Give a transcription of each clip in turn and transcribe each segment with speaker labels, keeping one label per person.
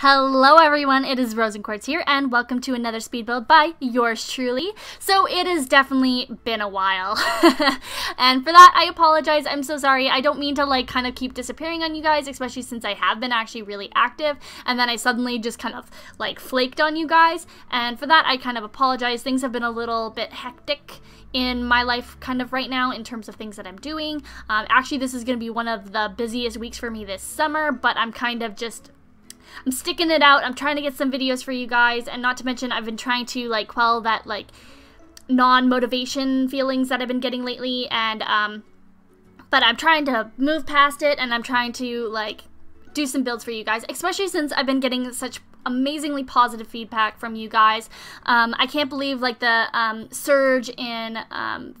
Speaker 1: Hello everyone, it is RosinQuartz here, and welcome to another speed build by yours truly. So it has definitely been a while, and for that I apologize, I'm so sorry, I don't mean to like kind of keep disappearing on you guys, especially since I have been actually really active, and then I suddenly just kind of like flaked on you guys, and for that I kind of apologize, things have been a little bit hectic in my life kind of right now in terms of things that I'm doing. Um, actually, this is going to be one of the busiest weeks for me this summer, but I'm kind of just I'm sticking it out. I'm trying to get some videos for you guys, and not to mention I've been trying to like quell that like non-motivation feelings that I've been getting lately, and um, but I'm trying to move past it, and I'm trying to like do some builds for you guys, especially since I've been getting such amazingly positive feedback from you guys. Um, I can't believe like the um, surge in um,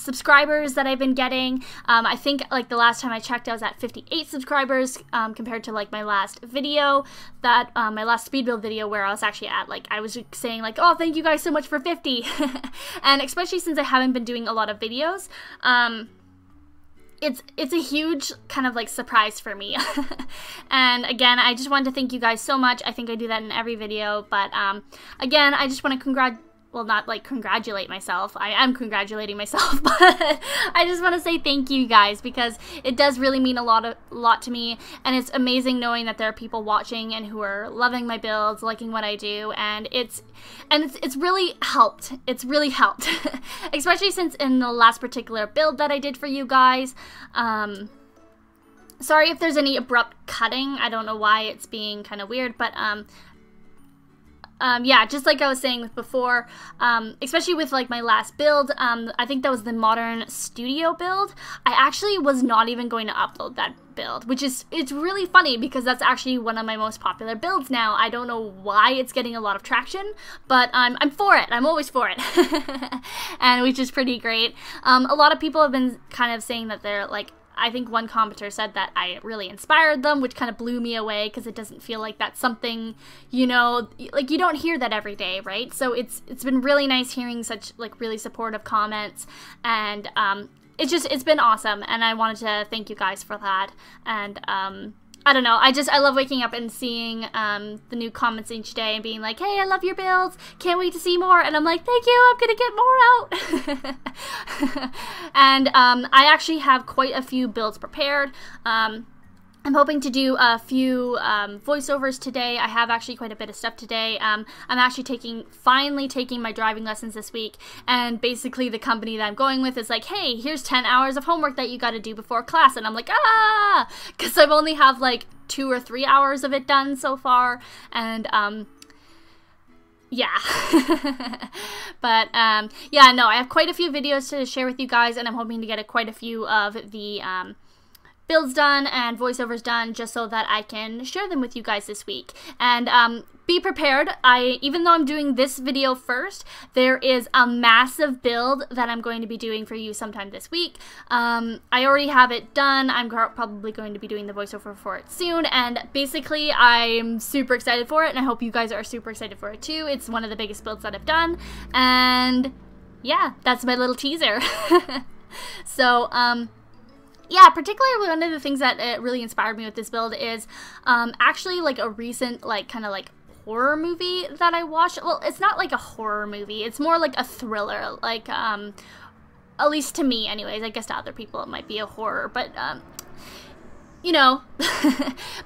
Speaker 1: subscribers that I've been getting. Um, I think like the last time I checked, I was at 58 subscribers um, compared to like my last video, that um, my last speed build video where I was actually at like I was saying like, oh, thank you guys so much for 50, and especially since I haven't been doing a lot of videos. Um, it's it's a huge kind of like surprise for me and again i just wanted to thank you guys so much i think i do that in every video but um, again i just want to congratulate well, not like congratulate myself. I am congratulating myself, but I just want to say thank you guys because it does really mean a lot of lot to me, and it's amazing knowing that there are people watching and who are loving my builds, liking what I do, and it's and it's it's really helped. It's really helped, especially since in the last particular build that I did for you guys. Um, sorry if there's any abrupt cutting. I don't know why it's being kind of weird, but um, um, yeah, just like I was saying before, um, especially with like my last build, um, I think that was the modern studio build. I actually was not even going to upload that build, which is it's really funny because that's actually one of my most popular builds now. I don't know why it's getting a lot of traction, but I'm I'm for it. I'm always for it, and which is pretty great. Um, a lot of people have been kind of saying that they're like I think one commenter said that I really inspired them, which kind of blew me away because it doesn't feel like that's something, you know, like you don't hear that every day, right? So it's it's been really nice hearing such like really supportive comments and um it's just it's been awesome and I wanted to thank you guys for that and um I don't know. I just I love waking up and seeing um, the new comments each day and being like, "Hey, I love your builds. Can't wait to see more." And I'm like, "Thank you. I'm gonna get more out." and um, I actually have quite a few builds prepared. Um, I'm hoping to do a few um, voiceovers today. I have actually quite a bit of stuff today. Um, I'm actually taking, finally taking my driving lessons this week, and basically the company that I'm going with is like, hey, here's 10 hours of homework that you got to do before class, and I'm like, ah, because I've only have like two or three hours of it done so far, and um, yeah. But um yeah no i have quite a few videos to share with you guys. And i'm hoping to get a, quite a few of the um builds done and voiceovers done just so that I can share them with you guys this week. And um, be prepared. I even though I'm doing this video first, there is a massive build that I'm going to be doing for you sometime this week. Um, I already have it done. I'm probably going to be doing the voiceover for it soon, and basically I'm super excited for it, and I hope you guys are super excited for it too. It's one of the biggest builds that I've done, and yeah, that's my little teaser. so um yeah, particularly one of the things that uh, really inspired me with this build is um, actually like a recent like kind of like horror movie that I watched. Well, it's not like a horror movie. It's more like a thriller. Like um at least to me anyways. I guess to other people it might be a horror, but um you know,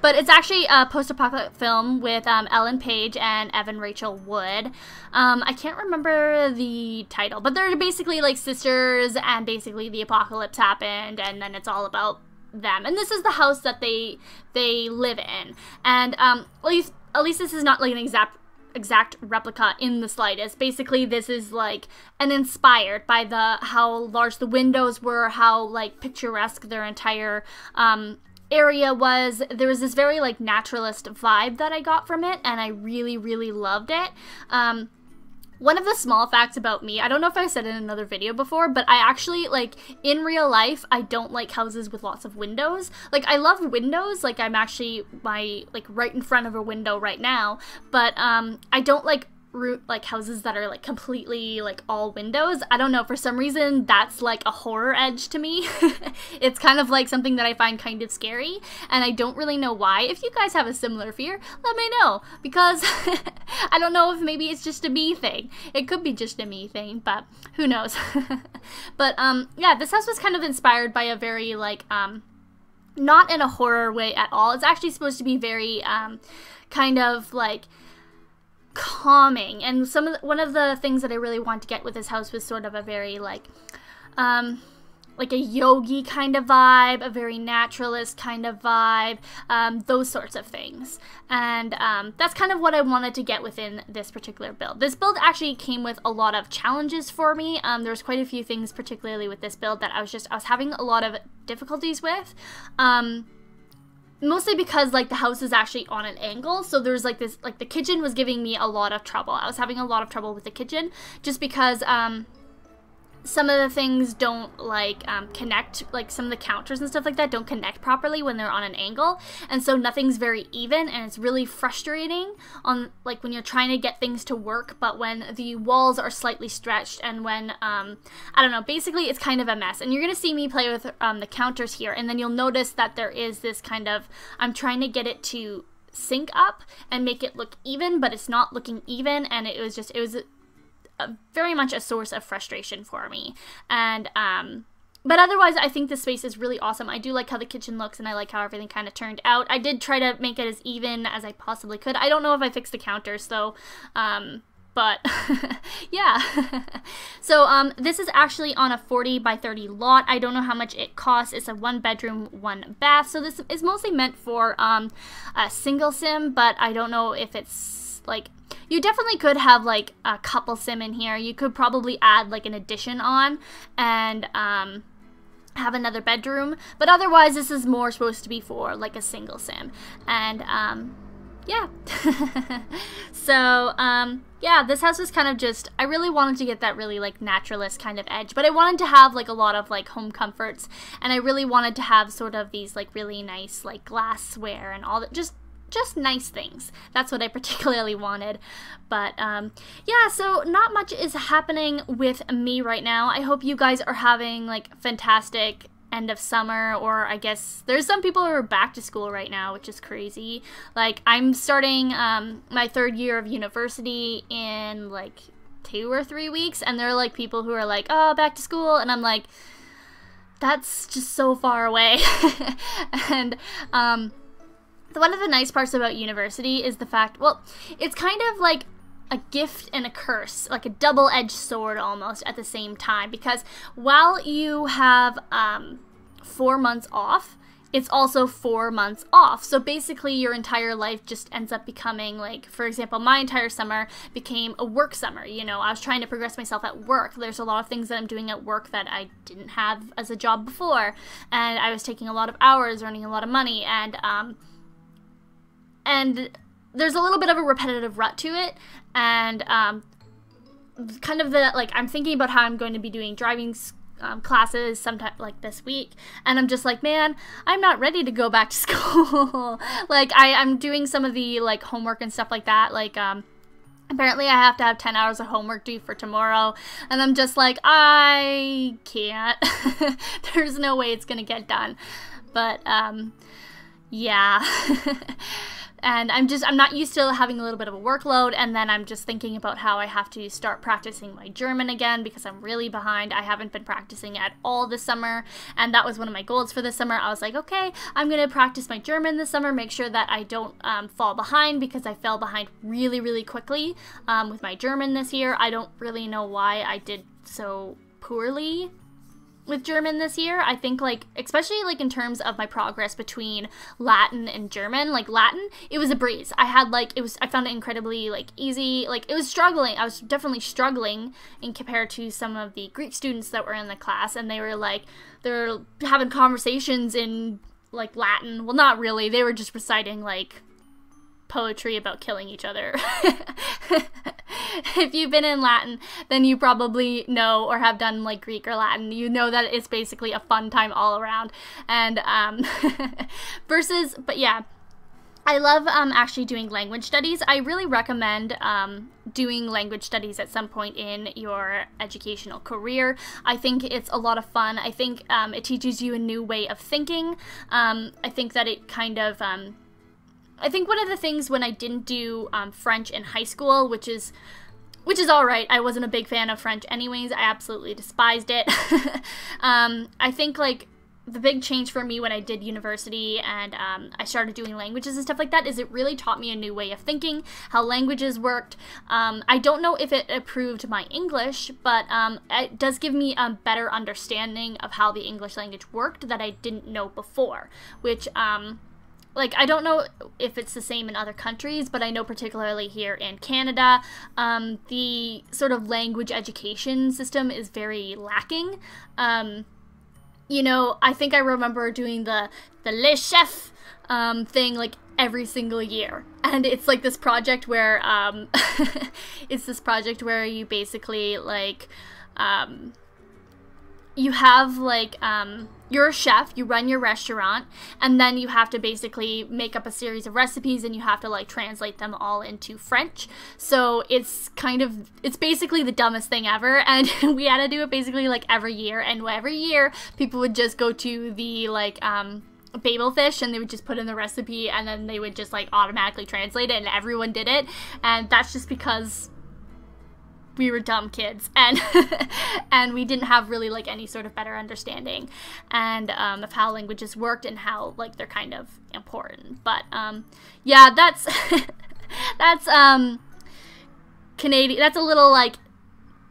Speaker 1: but it's actually a post-apocalyptic film with um, Ellen Page and Evan Rachel Wood. Um, I can't remember the title, but they're basically like sisters, and basically the apocalypse happened, and then it's all about them. And this is the house that they they live in, and um, at least at least this is not like an exact exact replica in the slightest. Basically, this is like an inspired by the how large the windows were, how like picturesque their entire um, area was there was this very like naturalist vibe that I got from it and I really really loved it. Um one of the small facts about me, I don't know if I said in another video before, but I actually like in real life I don't like houses with lots of windows. Like I love windows, like I'm actually my like right in front of a window right now, but um I don't like like houses that are like completely like all windows. I don't know, for some reason that's like a horror edge to me. it's kind of like something that I find kind of scary and I don't really know why. If you guys have a similar fear, let me know because I don't know if maybe it's just a me thing. It could be just a me thing, but who knows. but um yeah, this house was kind of inspired by a very like um not in a horror way at all. It's actually supposed to be very um kind of like calming. And some of the, one of the things that I really wanted to get with this house was sort of a very like um like a yogi kind of vibe, a very naturalist kind of vibe, um, those sorts of things. And um, that's kind of what I wanted to get within this particular build. This build actually came with a lot of challenges for me. Um, there's quite a few things, particularly with this build, that I was just I was having a lot of difficulties with. Um, mostly because like the house is actually on an angle so there's like this like the kitchen was giving me a lot of trouble. I was having a lot of trouble with the kitchen just because um some of the things don't like um, connect like some of the counters and stuff like that don't connect properly when they're on an angle. And so nothing's very even and it's really frustrating on like when you're trying to get things to work but when the walls are slightly stretched and when um, i don't know basically it's kind of a mess. And you're gonna see me play with um, the counters here and then you'll notice that there is this kind of i'm trying to get it to sync up and make it look even but it's not looking even and it was just it was very much a source of frustration for me. And um, but otherwise, I think the space is really awesome. I do like how the kitchen looks, and I like how everything kind of turned out. I did try to make it as even as I possibly could. I don't know if I fixed the counters though. Um, but yeah so um, this is actually on a 40 by 30 lot i don't know how much it costs it's a one bedroom one bath so this is mostly meant for um, a single sim but i don't know if it's like you definitely could have like a couple sim in here. You could probably add like an addition on and um, have another bedroom. But otherwise, this is more supposed to be for like a single sim. And um, yeah. so, um, yeah, this house was kind of just, I really wanted to get that really like naturalist kind of edge, but I wanted to have like a lot of like home comforts and I really wanted to have sort of these like really nice like glassware and all that, just just nice things. That's what I particularly wanted. But um, yeah, so not much is happening with me right now. I hope you guys are having like fantastic end of summer or I guess there's some people who are back to school right now, which is crazy. Like I'm starting um, my third year of university in like two or three weeks and there are like people who are like, oh, back to school. And I'm like, that's just so far away. and um, one of the nice parts about university is the fact, well, it's kind of like a gift and a curse, like a double edged sword almost at the same time. Because while you have um, four months off, it's also four months off. So basically, your entire life just ends up becoming like, for example, my entire summer became a work summer. You know, I was trying to progress myself at work. There's a lot of things that I'm doing at work that I didn't have as a job before. And I was taking a lot of hours, earning a lot of money. And, um, and there's a little bit of a repetitive rut to it. And um, kind of the like i'm thinking about how i'm going to be doing driving um, classes sometime like this week. And i'm just like man i'm not ready to go back to school. Like I, i'm doing some of the like homework and stuff like that. Like um apparently i have to have 10 hours of homework due for tomorrow. And i'm just like i can't. There's no way it's gonna get done. But um yeah and I'm just I'm not used to having a little bit of a workload and then I'm just thinking about how I have to start practicing my German again because I'm really behind. I haven't been practicing at all this summer and that was one of my goals for this summer. I was like, okay, I'm going to practice my German this summer, make sure that I don't um, fall behind because I fell behind really really quickly um, with my German this year. I don't really know why I did so poorly with German this year. I think like especially like in terms of my progress between Latin and German, like Latin, it was a breeze. I had like it was I found it incredibly like easy. Like it was struggling. I was definitely struggling in compared to some of the Greek students that were in the class and they were like they're having conversations in like Latin. Well, not really. They were just reciting like poetry about killing each other. if you've been in Latin, then you probably know or have done like Greek or Latin. You know that it's basically a fun time all around. And um, versus, but yeah. I love um, actually doing language studies. I really recommend um, doing language studies at some point in your educational career. I think it's a lot of fun. I think um, it teaches you a new way of thinking. Um, I think that it kind of. Um, I think one of the things when I didn't do um, French in high school, which is which is all right. I wasn't a big fan of French, anyways. I absolutely despised it. I think like the big change for me when I did university and um, I started doing languages and stuff like that is it really taught me a new way of thinking, how languages worked. Um, I don't know if it improved my English, but um, it does give me a better understanding of how the English language worked that I didn't know before, which um, like I don't know if it's the same in other countries, but I know particularly here in Canada, um, the sort of language education system is very lacking. Um, you know, I think I remember doing the the Le Chef um, thing like every single year, and it's like this project where um, it's this project where you basically like um, you have like um, you're a chef, you run your restaurant, and then you have to basically make up a series of recipes and you have to like translate them all into French. So it's kind of it's basically the dumbest thing ever and we had to do it basically like every year and every year people would just go to the like um babel fish and they would just put in the recipe and then they would just like automatically translate it and everyone did it and that's just because we were dumb kids and and we didn't have really like any sort of better understanding and um, of how languages worked and how like they're kind of important but um, yeah that's that's um canadian that's a little like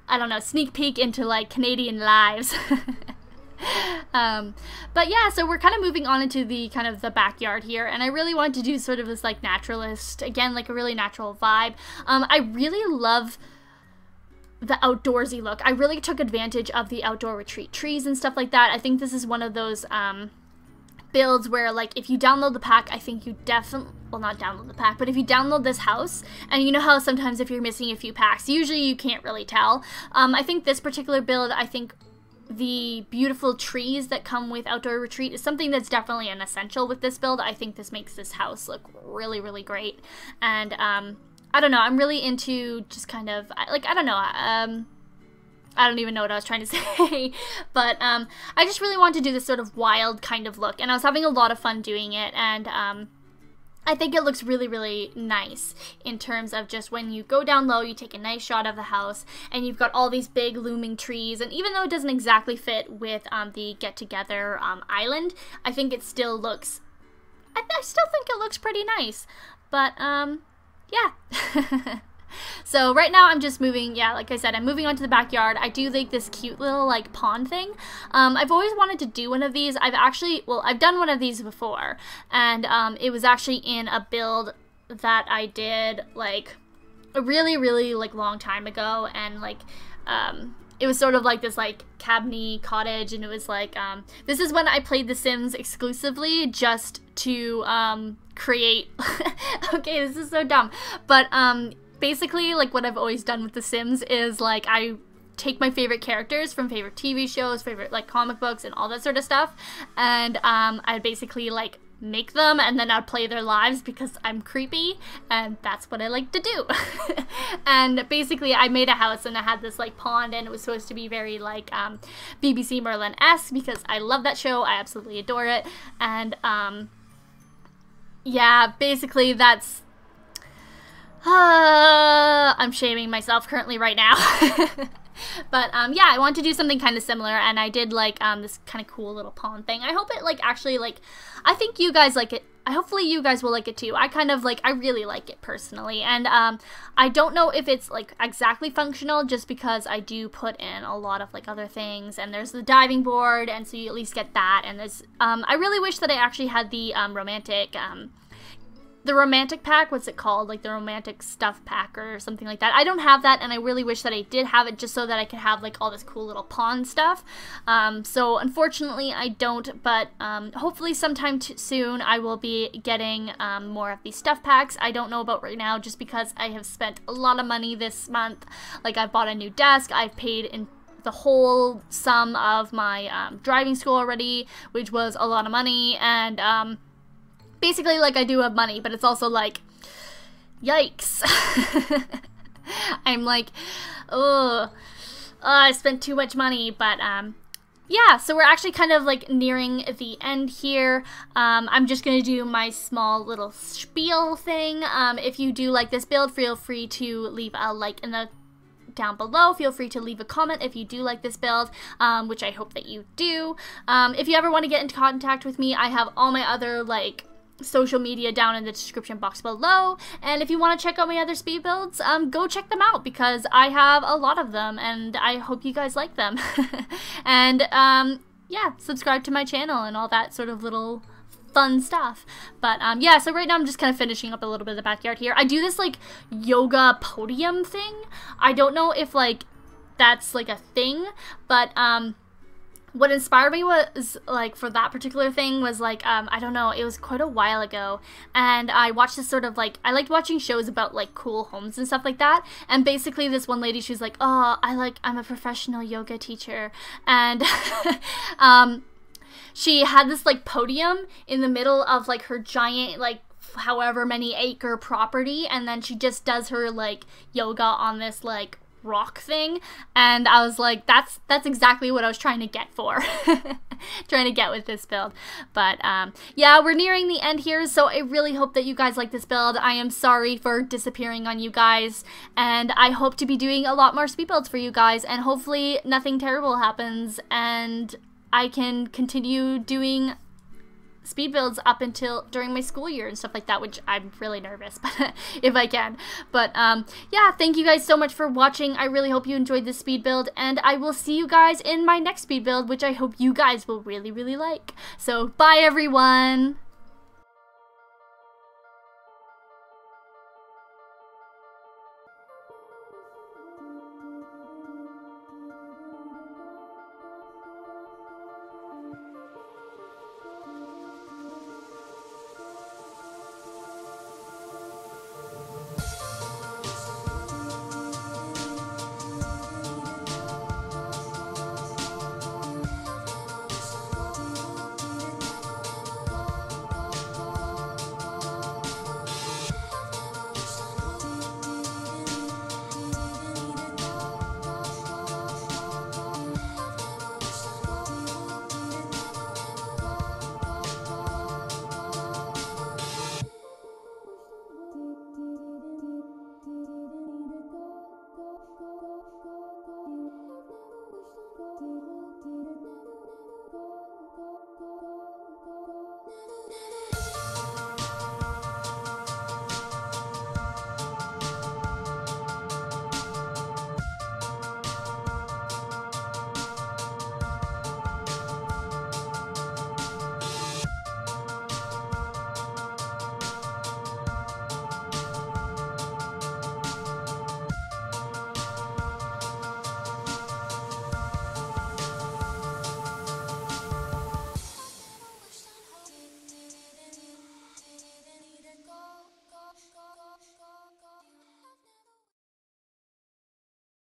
Speaker 1: i don't know sneak peek into like canadian lives um, but yeah, so we're kind of moving on into the kind of the backyard here, and I really want to do sort of this like naturalist again, like a really natural vibe. Um, I really love the outdoorsy look. I really took advantage of the outdoor retreat trees and stuff like that. I think this is one of those um, builds where like if you download the pack, I think you definitely well not download the pack, but if you download this house and you know how sometimes if you're missing a few packs, usually you can't really tell. Um, I think this particular build, I think the beautiful trees that come with outdoor retreat is something that's definitely an essential with this build. I think this makes this house look really really great and um, I don't know. I'm really into just kind of like I don't know. Um, I don't even know what I was trying to say, but um, I just really want to do this sort of wild kind of look, and I was having a lot of fun doing it, and um, I think it looks really, really nice in terms of just when you go down low, you take a nice shot of the house, and you've got all these big looming trees. And even though it doesn't exactly fit with um, the get together um, island, I think it still looks. I, I, still think it looks pretty nice. But um, yeah. so right now I'm just moving, yeah, like I said, I'm moving on to the backyard. I do like this cute little like pond thing. Um, I've always wanted to do one of these. I've actually, well, I've done one of these before, and um, it was actually in a build that I did like a really, really like long time ago, and like um, it was sort of like this like cabiny cottage and it was like um, this is when i played the sims exclusively just to um, create okay this is so dumb. But um, basically like what i've always done with the sims is like i take my favorite characters from favorite tv shows favorite like comic books and all that sort of stuff and um, i basically like make them and then I'd play their lives because I'm creepy and that's what I like to do. and basically I made a house and I had this like pond and it was supposed to be very like um, BBC Merlin-esque because I love that show. I absolutely adore it. And um, yeah, basically that's uh, I'm shaming myself currently right now. but um, yeah, I want to do something kind of similar, and I did like um, this kind of cool little pond thing. I hope it like actually like, I think you guys like it. I hopefully you guys will like it too. I kind of like I really like it personally, and um, I don't know if it's like exactly functional, just because I do put in a lot of like other things, and there's the diving board, and so you at least get that, and there's um, I really wish that I actually had the um, romantic um the romantic pack, what's it called? Like the romantic stuff pack or something like that. I don't have that, and I really wish that I did have it just so that I could have like all this cool little pawn stuff. Um, so unfortunately, I don't, but um, hopefully sometime soon I will be getting um, more of these stuff packs. I don't know about right now just because I have spent a lot of money this month. Like I've bought a new desk, I've paid in the whole sum of my um, driving school already, which was a lot of money, and um, basically like I do have money, but it's also like, yikes. I'm like, oh, I spent too much money, but um, yeah, so we're actually kind of like nearing the end here. Um, I'm just going to do my small little spiel thing. Um, if you do like this build, feel free to leave a like in the down below. Feel free to leave a comment if you do like this build, um, which I hope that you do. Um, if you ever want to get into contact with me, I have all my other like social media down in the description box below. And if you want to check out my other speed builds, um, go check them out because I have a lot of them and I hope you guys like them. and um, yeah, subscribe to my channel and all that sort of little fun stuff. But um, yeah, so right now I'm just kind of finishing up a little bit of the backyard here. I do this like yoga podium thing. I don't know if like that's like a thing, but um, what inspired me was like for that particular thing was like um I don't know it was quite a while ago and I watched this sort of like I liked watching shows about like cool homes and stuff like that and basically this one lady she was like oh I like I'm a professional yoga teacher and um she had this like podium in the middle of like her giant like however many acre property and then she just does her like yoga on this like rock thing and I was like that's that's exactly what I was trying to get for trying to get with this build. But um, yeah we're nearing the end here so I really hope that you guys like this build. I am sorry for disappearing on you guys and I hope to be doing a lot more speed builds for you guys and hopefully nothing terrible happens and I can continue doing speed builds up until during my school year and stuff like that, which I'm really nervous, but if I can. But um, yeah, thank you guys so much for watching. I really hope you enjoyed this speed build, and I will see you guys in my next speed build, which I hope you guys will really, really like. So bye, everyone!